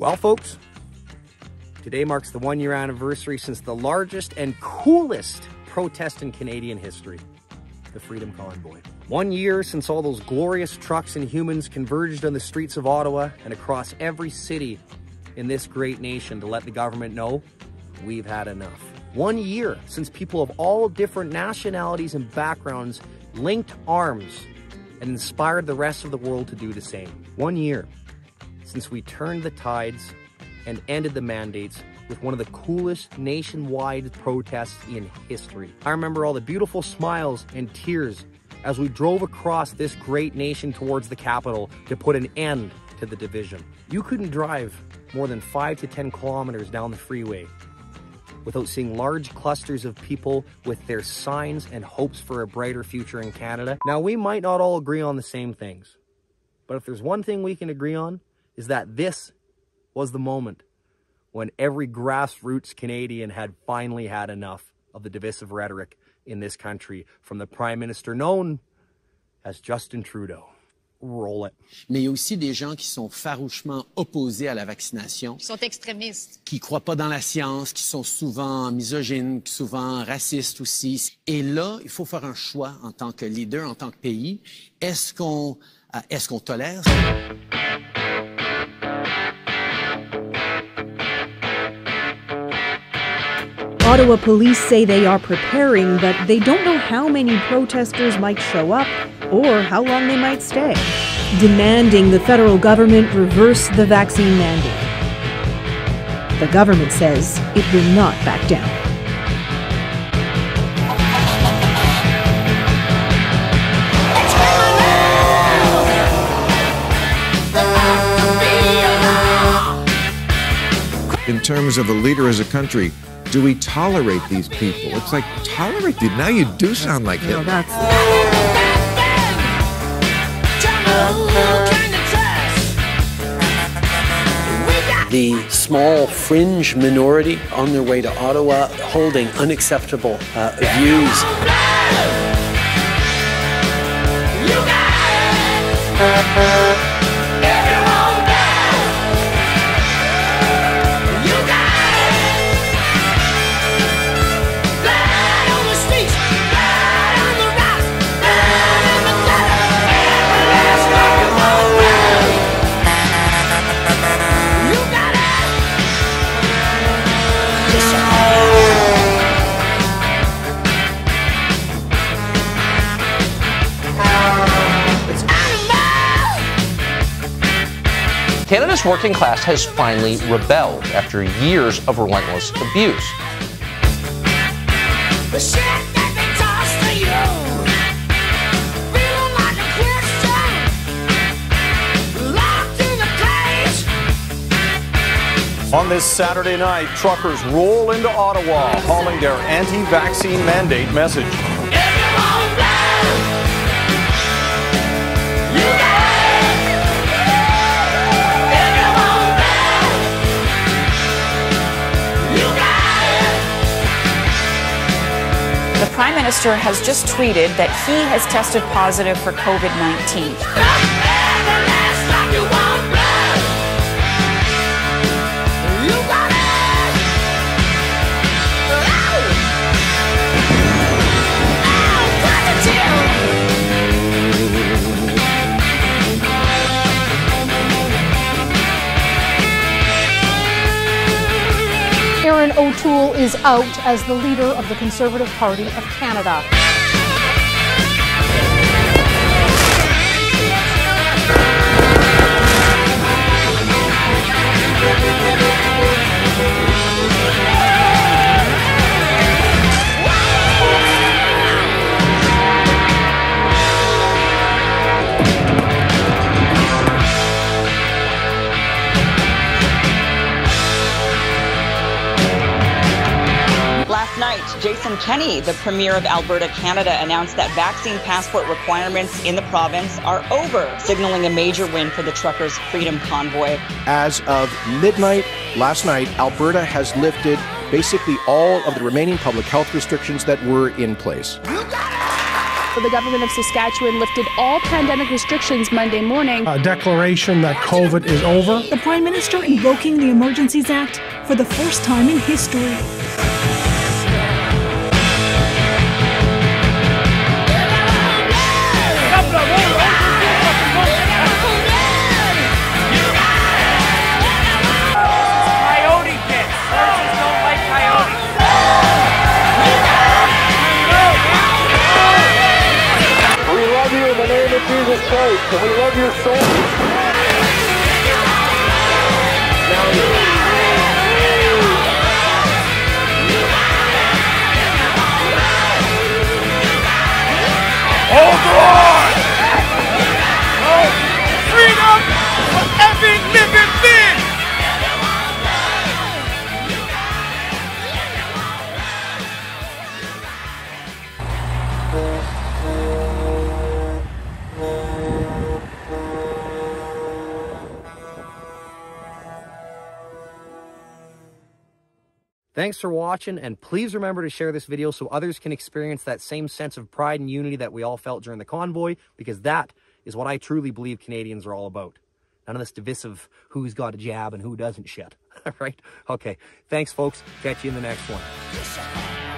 Well, folks, today marks the one year anniversary since the largest and coolest protest in Canadian history, the Freedom Convoy. One year since all those glorious trucks and humans converged on the streets of Ottawa and across every city in this great nation to let the government know we've had enough. One year since people of all different nationalities and backgrounds linked arms and inspired the rest of the world to do the same. One year since we turned the tides and ended the mandates with one of the coolest nationwide protests in history. I remember all the beautiful smiles and tears as we drove across this great nation towards the capital to put an end to the division. You couldn't drive more than five to 10 kilometers down the freeway without seeing large clusters of people with their signs and hopes for a brighter future in Canada. Now, we might not all agree on the same things, but if there's one thing we can agree on, is that this was the moment when every grassroots Canadian had finally had enough of the divisive rhetoric in this country from the Prime Minister known as Justin Trudeau. Roll it. Mais il y a aussi des gens qui sont farouchement opposés à la vaccination. Qui sont extrémistes. Qui croient pas dans la science, qui sont souvent misogynes, souvent racistes aussi. Et là, il faut faire un choix en tant que leader, en tant que pays. Est-ce qu'on est-ce qu'on tolère Ottawa police say they are preparing, but they don't know how many protesters might show up or how long they might stay, demanding the federal government reverse the vaccine mandate. The government says it will not back down. In terms of a leader as a country, do we tolerate these people? It's like tolerate, dude. Now you do sound like him. the small fringe minority on their way to Ottawa holding unacceptable uh, views. Canada's working class has finally rebelled after years of relentless abuse. On this Saturday night, truckers roll into Ottawa, hauling their anti vaccine mandate message. Minister has just tweeted that he has tested positive for COVID 19. O'Toole is out as the leader of the Conservative Party of Canada. Jason Kenney, the Premier of Alberta, Canada, announced that vaccine passport requirements in the province are over, signaling a major win for the truckers' Freedom Convoy. As of midnight last night, Alberta has lifted basically all of the remaining public health restrictions that were in place. The government of Saskatchewan lifted all pandemic restrictions Monday morning. A declaration that COVID is over. The Prime Minister invoking the Emergencies Act for the first time in history. And we love your soul. Thanks for watching, and please remember to share this video so others can experience that same sense of pride and unity that we all felt during the convoy, because that is what I truly believe Canadians are all about. None of this divisive who's got a jab and who doesn't shit. right? Okay. Thanks, folks. Catch you in the next one.